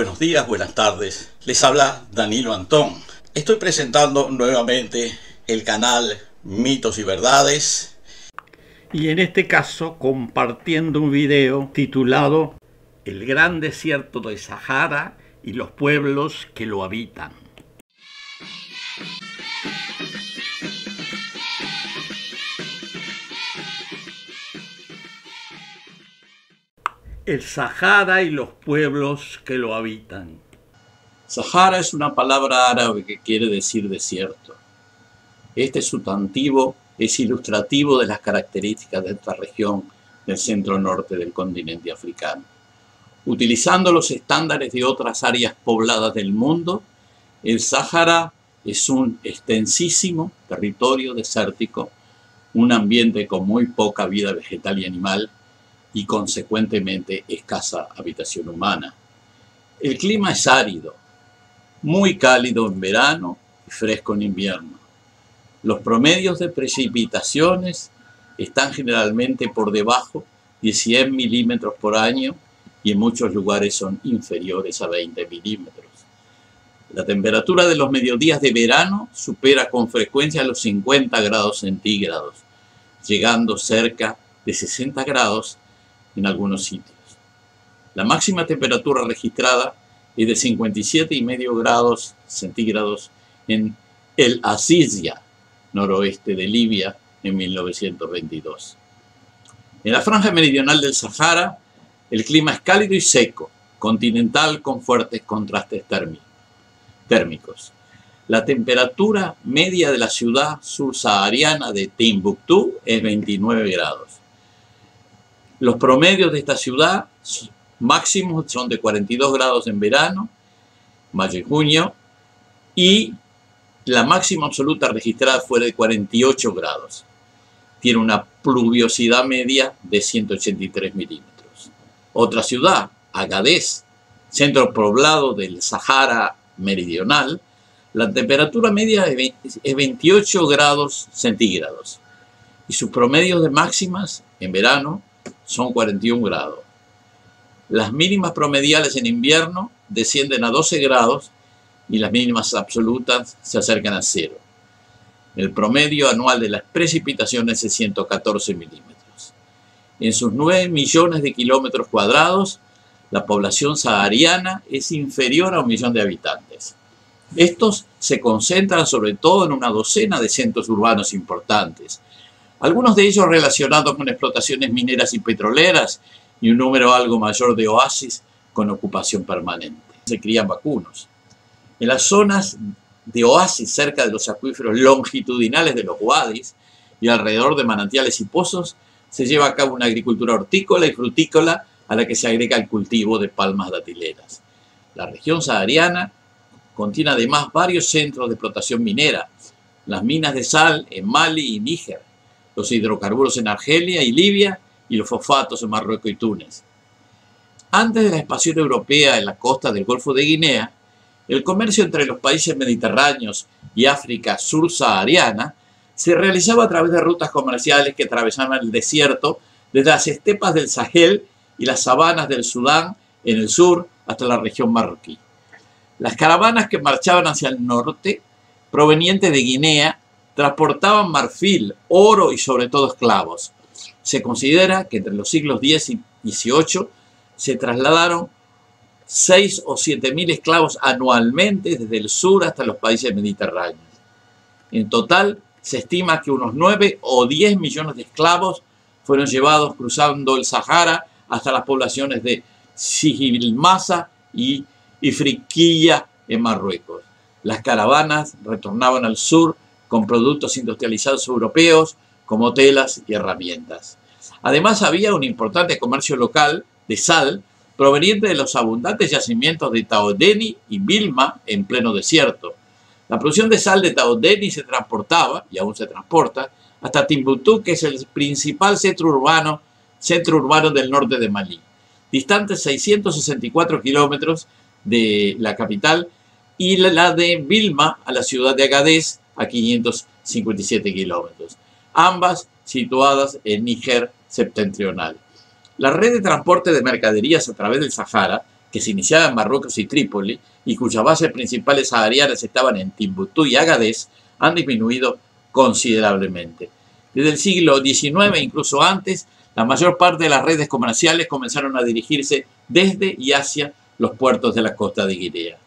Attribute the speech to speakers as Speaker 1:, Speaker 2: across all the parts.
Speaker 1: Buenos días, buenas tardes. Les habla Danilo Antón. Estoy presentando nuevamente el canal Mitos y Verdades. Y en este caso compartiendo un video titulado El gran desierto de Sahara y los pueblos que lo habitan. El Sahara y los pueblos que lo habitan.
Speaker 2: Sahara es una palabra árabe que quiere decir desierto. Este sustantivo es ilustrativo de las características de esta región del centro norte del continente africano. Utilizando los estándares de otras áreas pobladas del mundo, el Sahara es un extensísimo territorio desértico, un ambiente con muy poca vida vegetal y animal, y consecuentemente escasa habitación humana. El clima es árido, muy cálido en verano y fresco en invierno. Los promedios de precipitaciones están generalmente por debajo de 100 milímetros por año y en muchos lugares son inferiores a 20 milímetros. La temperatura de los mediodías de verano supera con frecuencia los 50 grados centígrados, llegando cerca de 60 grados en algunos sitios. La máxima temperatura registrada es de 57,5 grados centígrados en el Azizia, noroeste de Libia, en 1922. En la franja meridional del Sahara, el clima es cálido y seco, continental con fuertes contrastes térmicos. La temperatura media de la ciudad subsahariana de Timbuktu es 29 grados. Los promedios de esta ciudad máximos son de 42 grados en verano, mayo y junio, y la máxima absoluta registrada fue de 48 grados. Tiene una pluviosidad media de 183 milímetros. Otra ciudad, Agadez, centro poblado del Sahara meridional, la temperatura media es 28 grados centígrados y sus promedios de máximas en verano son 41 grados. Las mínimas promediales en invierno descienden a 12 grados y las mínimas absolutas se acercan a cero. El promedio anual de las precipitaciones es 114 milímetros. En sus 9 millones de kilómetros cuadrados, la población sahariana es inferior a un millón de habitantes. Estos se concentran sobre todo en una docena de centros urbanos importantes, algunos de ellos relacionados con explotaciones mineras y petroleras y un número algo mayor de oasis con ocupación permanente. Se crían vacunos. En las zonas de oasis cerca de los acuíferos longitudinales de los wadis y alrededor de manantiales y pozos, se lleva a cabo una agricultura hortícola y frutícola a la que se agrega el cultivo de palmas datileras. La región sahariana contiene además varios centros de explotación minera, las minas de sal en Mali y Níger, los hidrocarburos en Argelia y Libia y los fosfatos en Marruecos y Túnez. Antes de la expansión europea en la costa del Golfo de Guinea, el comercio entre los países mediterráneos y África subsahariana se realizaba a través de rutas comerciales que atravesaban el desierto desde las estepas del Sahel y las sabanas del Sudán en el sur hasta la región marroquí. Las caravanas que marchaban hacia el norte, provenientes de Guinea, transportaban marfil, oro y sobre todo esclavos. Se considera que entre los siglos X y XVIII se trasladaron 6 o 7 mil esclavos anualmente desde el sur hasta los países mediterráneos. En total, se estima que unos 9 o 10 millones de esclavos fueron llevados cruzando el Sahara hasta las poblaciones de Sijilmasa y Ifriquilla en Marruecos. Las caravanas retornaban al sur con productos industrializados europeos como telas y herramientas. Además había un importante comercio local de sal proveniente de los abundantes yacimientos de Taodeni y Vilma en pleno desierto. La producción de sal de Taodeni se transportaba, y aún se transporta, hasta Timbuktu, que es el principal centro urbano, centro urbano del norte de Malí, distante 664 kilómetros de la capital, y la de Vilma a la ciudad de Agadez, a 557 kilómetros, ambas situadas en Níger septentrional. La red de transporte de mercaderías a través del Sahara que se iniciaba en Marruecos y Trípoli y cuyas bases principales saharianas estaban en Timbuktu y Agadez, han disminuido considerablemente. Desde el siglo XIX, incluso antes, la mayor parte de las redes comerciales comenzaron a dirigirse desde y hacia los puertos de la costa de Guinea.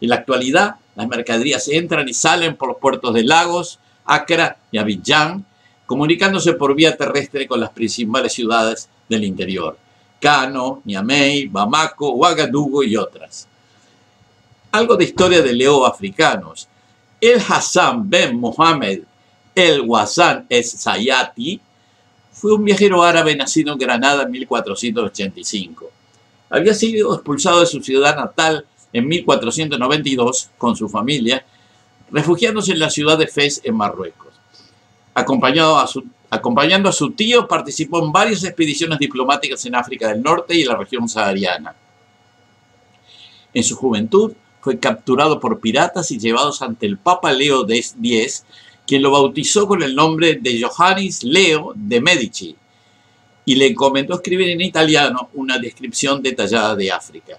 Speaker 2: En la actualidad, las mercaderías entran y salen por los puertos de Lagos, Accra y Abidjan, comunicándose por vía terrestre con las principales ciudades del interior, Kano, Niamey, Bamako, Ouagadougou y otras. Algo de historia de leo africanos. El Hassan ben Mohammed el Wassan es Sayati fue un viajero árabe nacido en Granada en 1485. Había sido expulsado de su ciudad natal en 1492 con su familia, refugiándose en la ciudad de Fez en Marruecos. Acompañado a su, acompañando a su tío, participó en varias expediciones diplomáticas en África del Norte y la región sahariana. En su juventud fue capturado por piratas y llevados ante el Papa Leo X, quien lo bautizó con el nombre de Johannes Leo de Medici y le encomendó escribir en italiano una descripción detallada de África.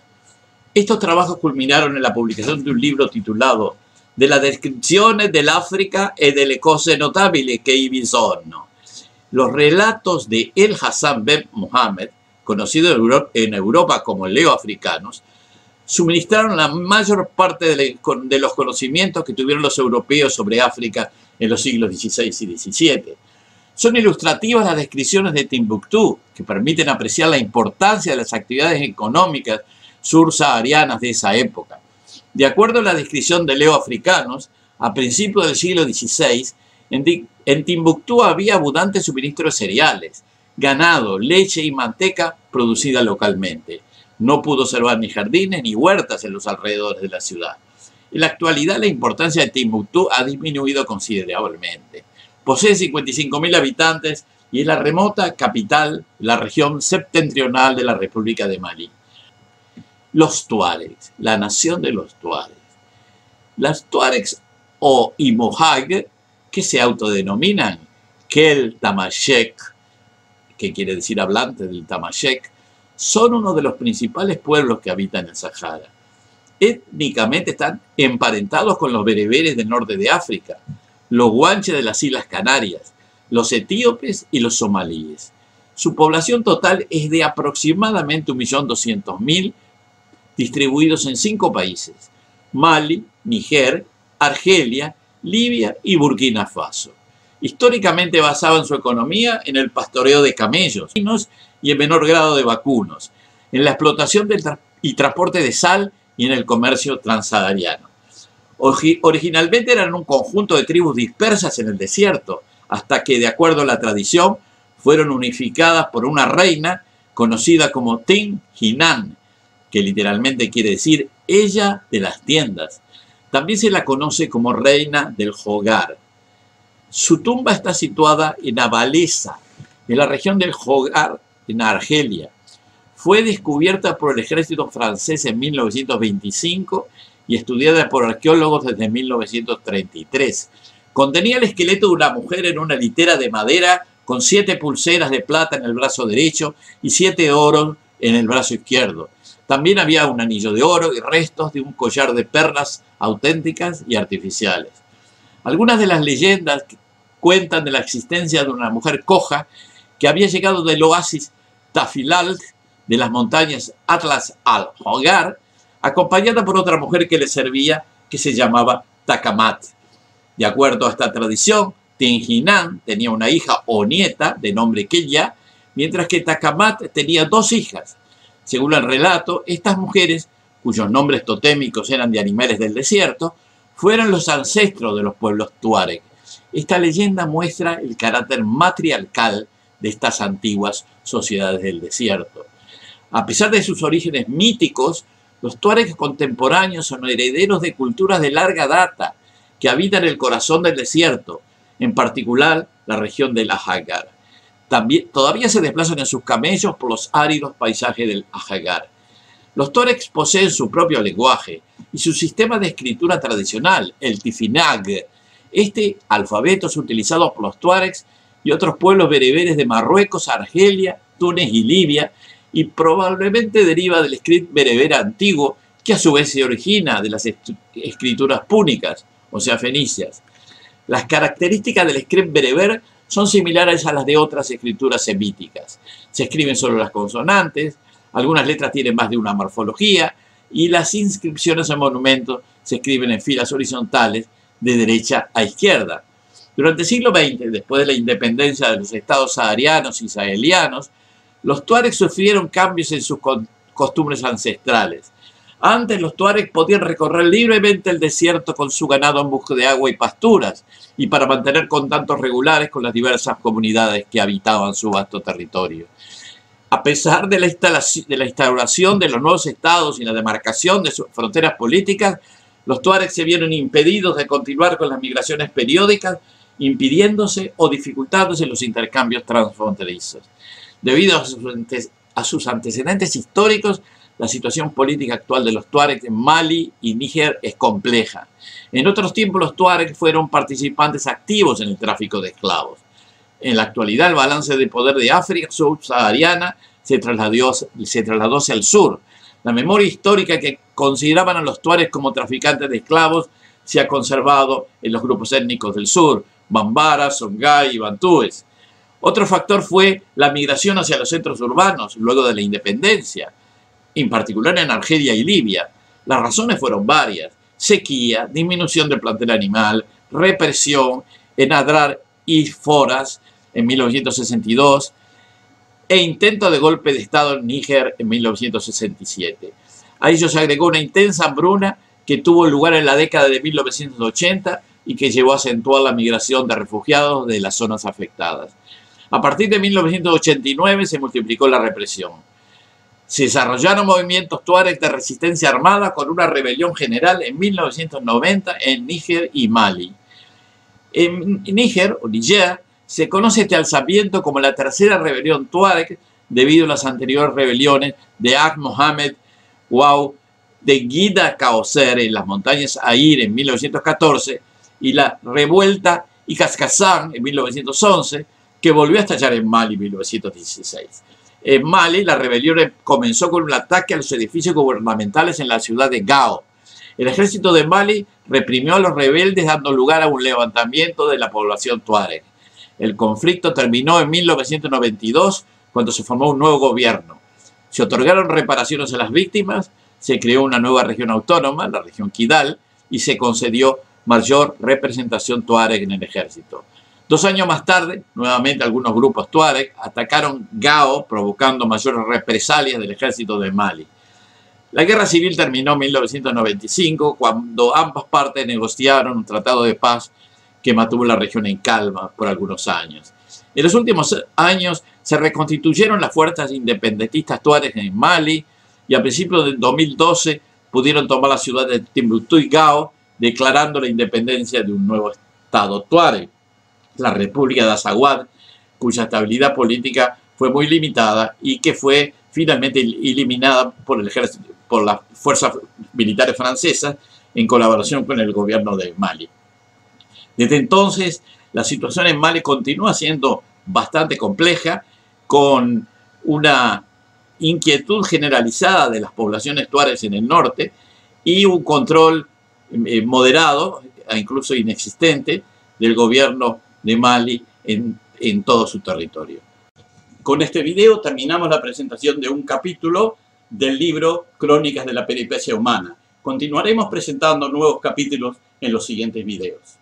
Speaker 2: Estos trabajos culminaron en la publicación de un libro titulado De la descrizione dell'Africa e delle cose notabili che vi sono. Los relatos de El Hassan Ben Mohammed, conocido en Europa como Leo Africanos, suministraron la mayor parte de los conocimientos que tuvieron los europeos sobre África en los siglos XVI y XVII. Son ilustrativas las descripciones de Timbuktu, que permiten apreciar la importancia de las actividades económicas sur-saharianas de esa época. De acuerdo a la descripción de Leo Africanos, a principios del siglo XVI, en Timbuktu había abundante suministro de cereales, ganado, leche y manteca producida localmente. No pudo observar ni jardines ni huertas en los alrededores de la ciudad. En la actualidad la importancia de Timbuktu ha disminuido considerablemente. Posee 55.000 habitantes y es la remota capital de la región septentrional de la República de Mali. Los Tuaregs, la nación de los Tuaregs. Las Tuaregs o Imohag, que se autodenominan Kel Tamashek, que quiere decir hablante del Tamashek, son uno de los principales pueblos que habitan el Sahara. Étnicamente están emparentados con los bereberes del norte de África, los guanches de las Islas Canarias, los etíopes y los somalíes. Su población total es de aproximadamente 1.200.000 distribuidos en cinco países, Mali, Niger, Argelia, Libia y Burkina Faso. Históricamente basaban su economía en el pastoreo de camellos y en menor grado de vacunos, en la explotación y transporte de sal y en el comercio transahariano. Originalmente eran un conjunto de tribus dispersas en el desierto, hasta que, de acuerdo a la tradición, fueron unificadas por una reina conocida como Tin Hinan, que literalmente quiere decir ella de las tiendas. También se la conoce como reina del Hogar. Su tumba está situada en Abalesa, en la región del Hogar en Argelia. Fue descubierta por el ejército francés en 1925 y estudiada por arqueólogos desde 1933. Contenía el esqueleto de una mujer en una litera de madera con siete pulseras de plata en el brazo derecho y siete de oro en el brazo izquierdo. También había un anillo de oro y restos de un collar de perlas auténticas y artificiales. Algunas de las leyendas cuentan de la existencia de una mujer coja que había llegado del oasis Tafilal de las montañas Atlas al-Hogar, acompañada por otra mujer que le servía, que se llamaba Takamat. De acuerdo a esta tradición, Tinjinan tenía una hija o nieta de nombre Keya, mientras que Takamat tenía dos hijas. Según el relato, estas mujeres, cuyos nombres totémicos eran de animales del desierto, fueron los ancestros de los pueblos tuareg. Esta leyenda muestra el carácter matriarcal de estas antiguas sociedades del desierto. A pesar de sus orígenes míticos, los tuaregs contemporáneos son herederos de culturas de larga data que habitan el corazón del desierto, en particular la región del Ajagar. También, todavía se desplazan en sus camellos por los áridos paisajes del Ajagar. Los tuaregs poseen su propio lenguaje y su sistema de escritura tradicional, el Tifinag. Este alfabeto es utilizado por los tuaregs y otros pueblos bereberes de Marruecos, Argelia, Túnez y Libia, y probablemente deriva del script bereber antiguo que a su vez se origina de las escrituras púnicas, o sea, fenicias. Las características del script bereber son similares a las de otras escrituras semíticas. Se escriben solo las consonantes, algunas letras tienen más de una morfología y las inscripciones en monumentos se escriben en filas horizontales de derecha a izquierda. Durante el siglo XX, después de la independencia de los estados saharianos y sahelianos, los tuaregs sufrieron cambios en sus costumbres ancestrales. Antes los tuaregs podían recorrer libremente el desierto con su ganado en busca de agua y pasturas, y para mantener contactos regulares con las diversas comunidades que habitaban su vasto territorio. A pesar de la, de instauración de los nuevos estados y la demarcación de sus fronteras políticas, los tuaregs se vieron impedidos de continuar con las migraciones periódicas impidiéndose o dificultándose los intercambios transfronterizos. Debido a sus, antecedentes históricos, la situación política actual de los tuaregs en Mali y Níger es compleja. En otros tiempos los tuaregs fueron participantes activos en el tráfico de esclavos. En la actualidad el balance de poder de África subsahariana se trasladó, se trasladó hacia el sur. La memoria histórica que consideraban a los tuaregs como traficantes de esclavos se ha conservado en los grupos étnicos del sur, Bambara, Songhai y Bantúes. Otro factor fue la migración hacia los centros urbanos luego de la independencia, en particular en Argelia y Libia. Las razones fueron varias. Sequía, disminución del plantel animal, represión en Adrar y Foras en 1962 e intento de golpe de Estado en Níger en 1967. A ello se agregó una intensa hambruna que tuvo lugar en la década de 1980 y que llevó a acentuar la migración de refugiados de las zonas afectadas. A partir de 1989 se multiplicó la represión. Se desarrollaron movimientos tuareg de resistencia armada con una rebelión general en 1990 en Níger y Mali. En Níger, o Niger, se conoce este alzamiento como la tercera rebelión tuareg debido a las anteriores rebeliones de Ag Mohamed Wau de Guida Kaoser en las montañas Air en 1914 y la revuelta y Cascazán en 1911, que volvió a estallar en Mali en 1916. En Mali, la rebelión comenzó con un ataque a los edificios gubernamentales en la ciudad de Gao. El ejército de Mali reprimió a los rebeldes dando lugar a un levantamiento de la población tuareg. El conflicto terminó en 1992 cuando se formó un nuevo gobierno. Se otorgaron reparaciones a las víctimas, se creó una nueva región autónoma, la región Kidal, y se concedió mayor representación tuareg en el ejército. Dos años más tarde, nuevamente algunos grupos tuareg atacaron Gao, provocando mayores represalias del ejército de Mali. La guerra civil terminó en 1995, cuando ambas partes negociaron un tratado de paz que mantuvo la región en calma por algunos años. En los últimos años se reconstituyeron las fuerzas independentistas tuareg en Mali y a principios del 2012 pudieron tomar la ciudad de Timbuktu y Gao declarando la independencia de un nuevo Estado tuareg, la República de Azawad, cuya estabilidad política fue muy limitada y que fue finalmente eliminada por, el ejército, por las fuerzas militares francesas en colaboración con el gobierno de Mali. Desde entonces, la situación en Mali continúa siendo bastante compleja, con una inquietud generalizada de las poblaciones tuaregs en el norte y un control eh, moderado, e incluso inexistente, del gobierno de Mali en, en todo su territorio. Con este video terminamos la presentación de un capítulo del libro Crónicas de la Peripecia Humana. Continuaremos presentando nuevos capítulos en los siguientes videos.